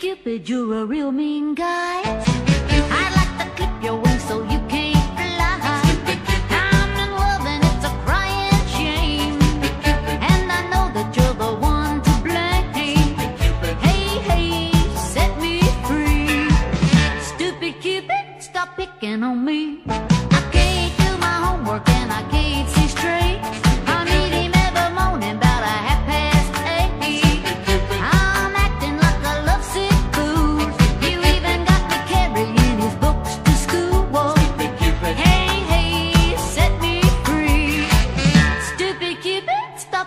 Cupid, you're a real mean guy. I'd like to clip your wings so you can't fly. I'm in love and it's a crying shame. And I know that you're the one to blame. Hey, hey, set me free. Stupid Cupid, stop picking on me. I can't do my homework and I can't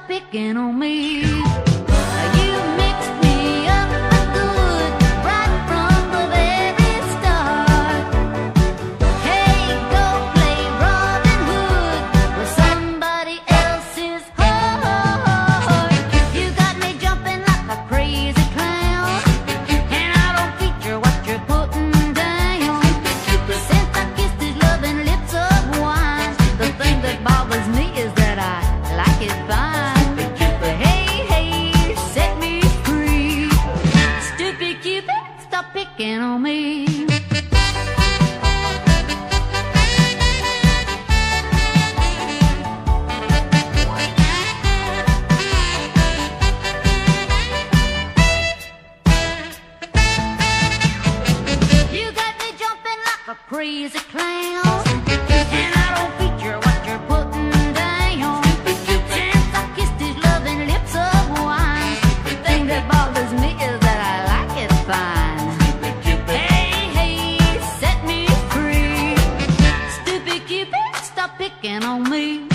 picking on me. Crazy clown. And I don't feature what you're putting down. I kissed his loving lips of wine, the thing that bothers me is that I like it fine. Hey, hey, set me free. Stupid Cupid, stop picking on me.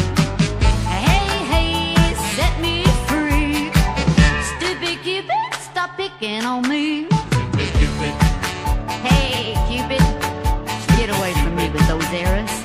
Hey, hey, set me free. Stupid Cupid, stop picking on me. there